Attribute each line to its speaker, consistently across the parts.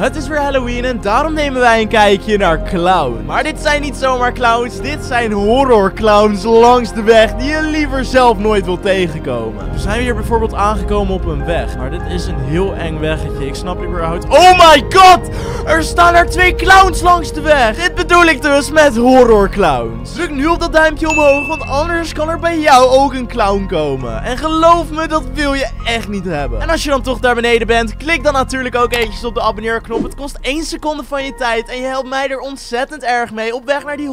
Speaker 1: Het is weer Halloween en daarom nemen wij een kijkje naar clowns. Maar dit zijn niet zomaar clowns, dit zijn horror clowns langs de weg die je liever zelf nooit wil tegenkomen. We zijn hier bijvoorbeeld aangekomen op een weg, maar dit is een heel eng weggetje. Ik snap überhaupt... Oh my god! Er staan er twee clowns langs de weg. Dit bedoel ik dus met horror clowns. Druk nu op dat duimpje omhoog, want anders kan er bij jou ook een clown komen. En geloof me, dat wil je echt niet hebben. En als je dan toch daar beneden bent, klik dan natuurlijk ook eventjes op de abonneerknop het kost 1 seconde van je tijd en je helpt mij er ontzettend erg mee op weg naar die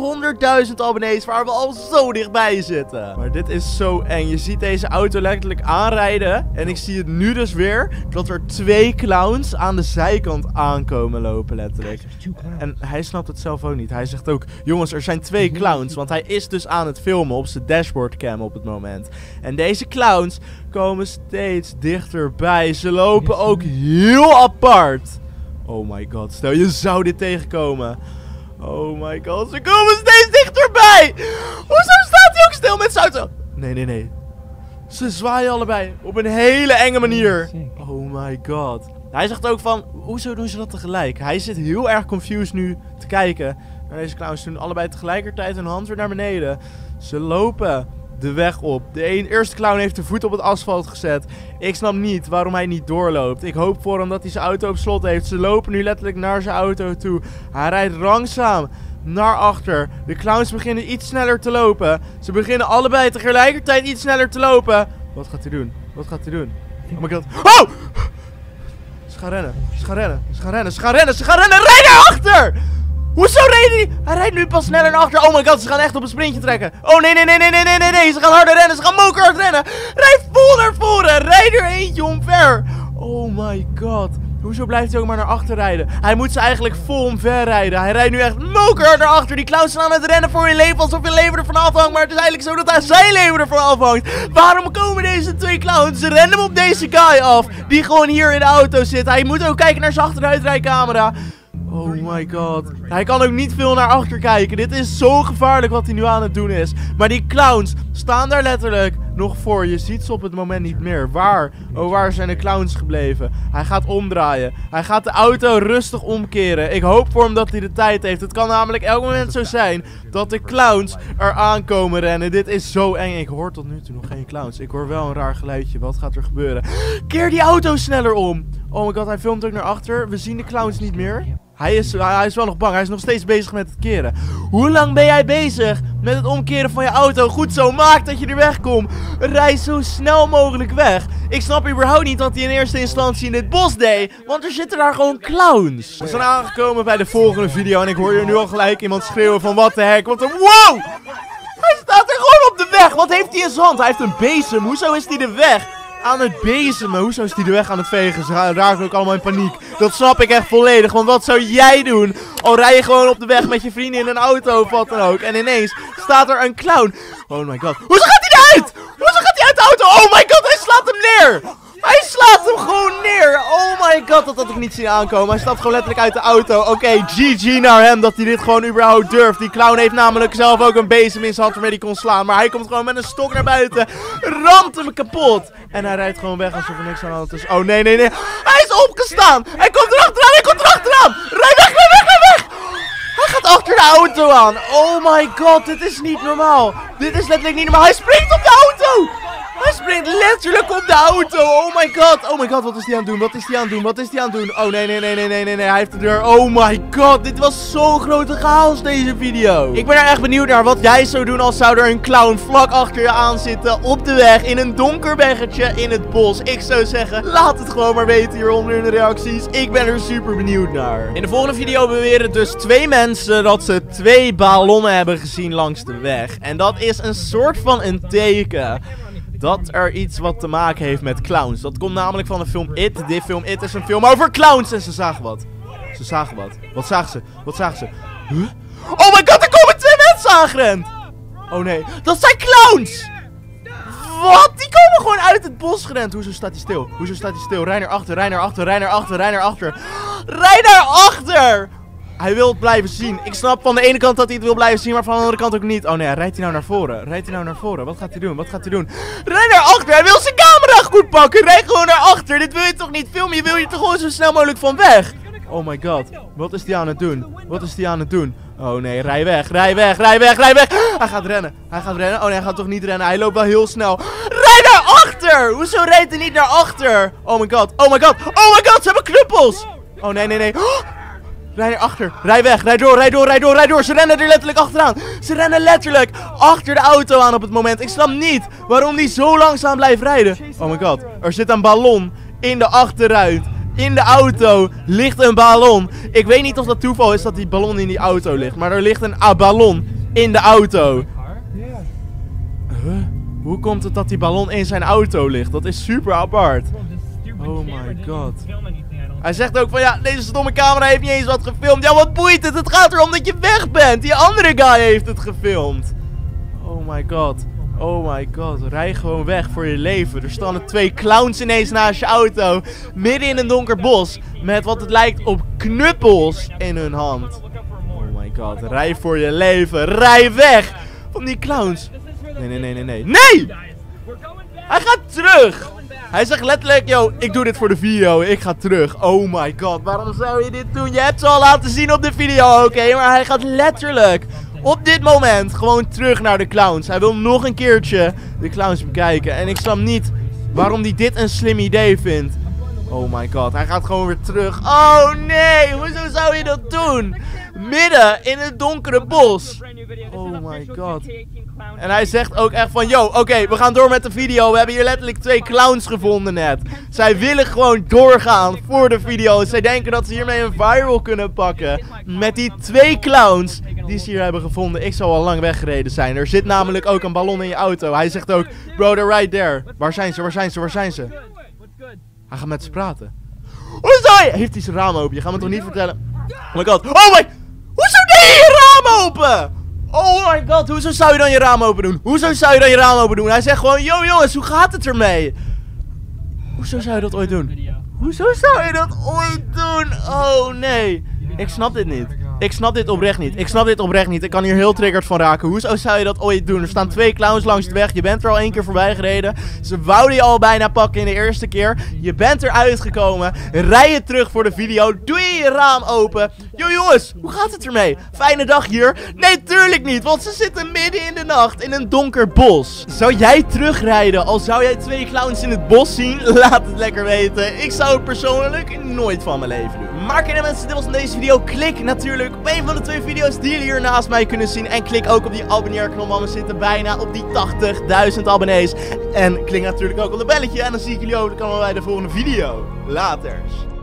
Speaker 1: 100.000 abonnees waar we al zo dichtbij zitten. Maar dit is zo eng. Je ziet deze auto letterlijk aanrijden en ik zie het nu dus weer dat er twee clowns aan de zijkant aankomen lopen letterlijk. En hij snapt het zelf ook niet. Hij zegt ook, jongens er zijn twee clowns, want hij is dus aan het filmen op zijn dashboardcam op het moment. En deze clowns komen steeds dichterbij. Ze lopen ook heel apart. Oh my god, stel je zou dit tegenkomen. Oh my god, ze komen steeds dichterbij. Hoezo staat hij ook stil met zijn auto? Nee, nee, nee. Ze zwaaien allebei op een hele enge manier. Oh my god. Hij zegt ook van, hoezo doen ze dat tegelijk? Hij zit heel erg confused nu te kijken naar deze clowns. Doen allebei tegelijkertijd hun hand weer naar beneden. Ze lopen de weg op. De eerste clown heeft de voet op het asfalt gezet. Ik snap niet waarom hij niet doorloopt. Ik hoop voor hem dat hij zijn auto op slot heeft. Ze lopen nu letterlijk naar zijn auto toe. Hij rijdt langzaam naar achter. De clowns beginnen iets sneller te lopen. Ze beginnen allebei tegelijkertijd iets sneller te lopen. Wat gaat hij doen? Wat gaat hij doen? Oh my god. Oh! Ze gaan rennen. Ze gaan rennen. Ze gaan rennen. Ze gaan rennen. Ze gaan rennen. Rij achter! Hoezo reed hij? Hij rijdt nu pas sneller naar achter. Oh my god, ze gaan echt op een sprintje trekken. Oh nee, nee, nee, nee, nee, nee, nee. Ze gaan harder rennen. Ze gaan mokerhard rennen. Rijd vol naar voren. Rijd er eentje omver. Oh my god. Hoezo blijft hij ook maar naar achter rijden? Hij moet ze eigenlijk vol omver rijden. Hij rijdt nu echt mokerhard naar achter. Die clowns staan aan het rennen voor je leven alsof je leven ervan afhangt. Maar het is eigenlijk zo dat hij zijn leven ervan afhangt. Waarom komen deze twee clowns random op deze guy af? Die gewoon hier in de auto zit. Hij moet ook kijken naar zijn achteruitrijcamera. Oh my god. Hij kan ook niet veel naar achter kijken. Dit is zo gevaarlijk wat hij nu aan het doen is. Maar die clowns staan daar letterlijk nog voor. Je ziet ze op het moment niet meer. Waar? Oh, waar zijn de clowns gebleven? Hij gaat omdraaien. Hij gaat de auto rustig omkeren. Ik hoop voor hem dat hij de tijd heeft. Het kan namelijk elk moment zo zijn dat de clowns er aankomen rennen. Dit is zo eng. Ik hoor tot nu toe nog geen clowns. Ik hoor wel een raar geluidje. Wat gaat er gebeuren? Keer die auto sneller om. Oh my god, hij filmt ook naar achter. We zien de clowns niet meer. Hij is, hij is wel nog bang. Hij is nog steeds bezig met het keren. Hoe lang ben jij bezig met het omkeren van je auto? Goed zo, maak dat je er wegkomt. Rij zo snel mogelijk weg. Ik snap überhaupt niet dat hij in eerste instantie in dit bos deed. Want er zitten daar gewoon clowns. We zijn aangekomen bij de volgende video. En ik hoor hier nu al gelijk iemand schreeuwen van wat de heck. Wat een wow! Hij staat er gewoon op de weg. Wat heeft hij in zijn hand? Hij heeft een bezem. Hoezo is hij de weg? Aan het bezemen. Hoezo is hij de weg aan het vegen? Ze raken ook allemaal in paniek. Dat snap ik echt volledig. Want wat zou jij doen? Al rij je gewoon op de weg met je vrienden in een auto of wat dan ook. En ineens staat er een clown. Oh my god. Hoezo gaat hij eruit? Hoezo gaat hij uit de auto? Oh my god, hij slaat hem neer. Hij slaat hem gewoon neer. Oh my god, dat had ik niet zien aankomen. Hij stapt gewoon letterlijk uit de auto. Oké, GG naar hem dat hij dit gewoon überhaupt durft. Die clown heeft namelijk zelf ook een bezem in zijn hand waarmee hij kon slaan. Maar hij komt gewoon met een stok naar buiten. Ramt hem kapot. En hij rijdt gewoon weg alsof er niks aan de hand is. Oh nee, nee, nee. Hij is opgestaan. Hij komt erachteraan. Hij komt erachteraan. Rij weg, rij weg, rij weg. Hij gaat achter de auto aan. Oh my god, dit is niet normaal. Dit is letterlijk niet normaal. Hij springt op de auto. Springt letterlijk op de auto. Oh my god. Oh my god, wat is hij aan het doen? Wat is hij aan het doen? Wat is hij aan het doen? Oh nee, nee, nee, nee, nee, nee, nee. Hij heeft de deur. Oh my god. Dit was zo'n grote chaos, deze video. Ik ben er echt benieuwd naar wat jij zou doen als zou er een clown vlak achter je aan zitten. Op de weg, in een donker weggetje in het bos. Ik zou zeggen, laat het gewoon maar weten hieronder in de reacties. Ik ben er super benieuwd naar. In de volgende video beweren dus twee mensen dat ze twee ballonnen hebben gezien langs de weg. En dat is een soort van een teken dat er iets wat te maken heeft met clowns. Dat komt namelijk van de film It. Dit film It is een film over clowns. En ze zagen wat. Ze zagen wat. Wat zagen ze? Wat zagen ze? Huh? Oh my god, er komen twee mensen aangerend. Oh nee, dat zijn clowns. Wat? Die komen gewoon uit het bos gerend. Hoezo staat hij stil? Hoezo staat hij stil? Naar achter, naar achter, naar achter, naar achter. Naar achter! Hij wil het blijven zien. Ik snap van de ene kant dat hij het wil blijven zien, maar van de andere kant ook niet. Oh nee, rijdt hij nou naar voren? Rijdt hij nou naar voren? Wat gaat hij doen? Wat gaat hij doen? Rij naar achter! Hij wil zijn camera goed pakken! Rij gewoon naar achter! Dit wil je toch niet filmen? Je wil je toch gewoon zo snel mogelijk van weg? Oh my god. Wat is die aan het doen? Wat is die aan het doen? Oh nee, rij weg, rij weg, rij weg, rij weg. Hij gaat rennen. Hij gaat rennen. Oh nee, hij gaat toch niet rennen. Hij loopt wel heel snel. Rij naar achter! Hoezo rijdt hij niet naar achter? Oh my god, oh my god, oh my god, ze hebben knuppels! Oh nee, nee, nee. Rij naar achter. Rij weg. Rij door, rij door, rij door, rij door. Ze rennen er letterlijk achteraan. Ze rennen letterlijk achter de auto aan op het moment. Ik snap niet waarom die zo langzaam blijft rijden. Oh my god. Er zit een ballon in de achteruit. In de auto ligt een ballon. Ik weet niet of dat toeval is dat die ballon in die auto ligt. Maar er ligt een ballon in de auto. Huh? Hoe komt het dat die ballon in zijn auto ligt? Dat is super apart. Oh my god. Hij zegt ook van ja, deze stomme camera heeft niet eens wat gefilmd. Ja, wat boeit het? Het gaat erom dat je weg bent. Die andere guy heeft het gefilmd. Oh my god. Oh my god. Rij gewoon weg voor je leven. Er staan twee clowns ineens naast je auto. Midden in een donker bos. Met wat het lijkt op knuppels in hun hand. Oh my god. Rij voor je leven. Rij weg van die clowns. Nee, nee, nee, nee, nee. Nee! Hij gaat terug! Hij zegt letterlijk, yo, ik doe dit voor de video, ik ga terug. Oh my god, waarom zou je dit doen? Je hebt ze al laten zien op de video, oké, maar hij gaat letterlijk op dit moment gewoon terug naar de clowns. Hij wil nog een keertje de clowns bekijken. En ik snap niet waarom hij dit een slim idee vindt. Oh my god, hij gaat gewoon weer terug. Oh nee, hoezo zou je dat doen? Midden in het donkere bos. Oh my god. En hij zegt ook echt van, yo, oké, we gaan door met de video. We hebben hier letterlijk twee clowns gevonden net. Zij willen gewoon doorgaan voor de video. Zij denken dat ze hiermee een viral kunnen pakken. Met die twee clowns die ze hier hebben gevonden. Ik zou al lang weggereden zijn. Er zit namelijk ook een ballon in je auto. Hij zegt ook, bro, they're right there. Waar zijn ze, waar zijn ze, waar zijn ze? Hij gaat met ze praten. Hoezo? Heeft hij zijn raam open? Je gaat me toch niet vertellen? Oh my god. Oh my... Deed je raam open? Oh my god, hoezo zou je dan je raam open doen? Hoezo zou je dan je raam open doen? Hij zegt gewoon, yo jongens, hoe gaat het ermee? Hoezo zou je dat ooit doen? Hoezo zou je dat ooit doen? Oh nee, ik snap dit niet. Ik snap dit oprecht niet. Ik snap dit oprecht niet. Ik kan hier heel triggerd van raken. Hoezo zou je dat ooit doen? Er staan twee clowns langs de weg. Je bent er al één keer voorbij gereden. Ze wouden je al bijna pakken in de eerste keer. Je bent eruit gekomen. Rij je terug voor de video. Doe je raam open. Jongens, hoe gaat het ermee? Fijne dag hier? Nee, tuurlijk niet. Want ze zitten midden in de nacht in een donker bos. Zou jij terugrijden al zou jij twee clowns in het bos zien? Laat het lekker weten. Ik zou het persoonlijk nooit van mijn leven doen. Maar kennen mensen, dit was in deze video. Klik natuurlijk op een van de twee video's die jullie hier naast mij kunnen zien. En klik ook op die abonneerknop, want we zitten bijna op die 80.000 abonnees. En klik natuurlijk ook op het belletje. En dan zie ik jullie ook bij de volgende video. Laters.